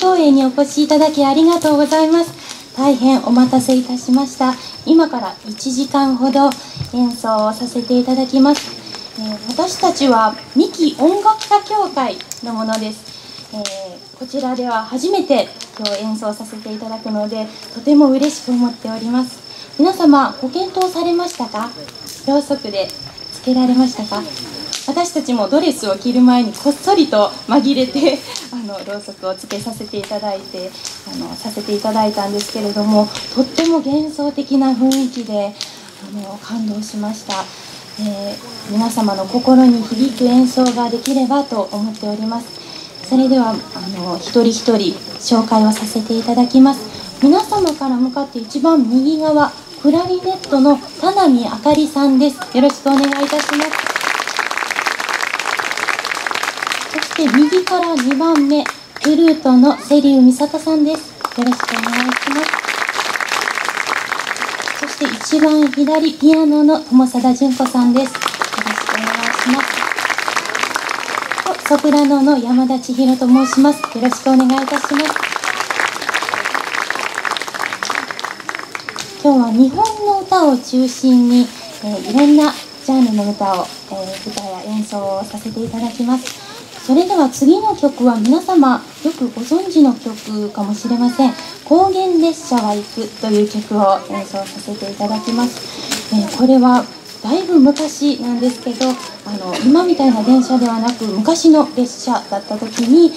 様今日は万東園にお越しいただきありがとうございます。大変お待たせいたしました。今から1時間ほど演奏をさせていただきます、えー、私たちは三木音楽家協会のものです、えー、こちらでは初めて今日演奏させていただくのでとても嬉しく思っております。皆様ご検討されましたか？ろうそくでつけられましたか？私たちもドレスを着る前にこっそりと紛れて あのろうそくをつけさせていただいてあのさせていただいたんですけれどもとっても幻想的な雰囲気であの感動しました、えー、皆様の心に響く演奏ができればと思っております。それではあの一人一人紹介をさせていただきます。皆様から向かって一番右側クラリネットの田波あかりさんです。よろしくお願いいたします。そして右から2番目フルートの瀬立美里さんです。よろしくお願いします。そして一番左ピアノの友貞純子さんです。よろしくお願いします。ソプラノの山田千尋と申します。よろしくお願いいたします。今日は日本の歌を中心に、えー、いろんなジャンルの歌を、えー、歌や演奏をさせていただきます。それでは次の曲は皆様よくご存知の曲かもしれません「高原列車は行く」という曲を演奏させていただきます、えー、これはだいぶ昔なんですけどあの今みたいな電車ではなく昔の列車だった時に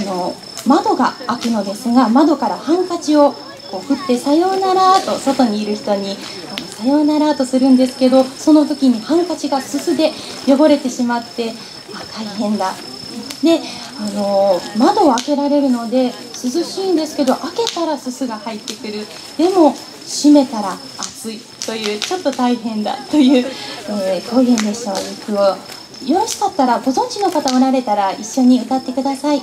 あの窓が開くのですが窓からハンカチをこう振って「さようなら」と外にいる人に「さようなら」とするんですけどその時にハンカチがすすで汚れてしまってあ大変だ。であの窓を開けられるので涼しいんですけど開けたらすすが入ってくるでも閉めたら暑いというちょっと大変だという、えー、高原列車の行くをよろしかったらご存知の方おられたら一緒に歌ってください。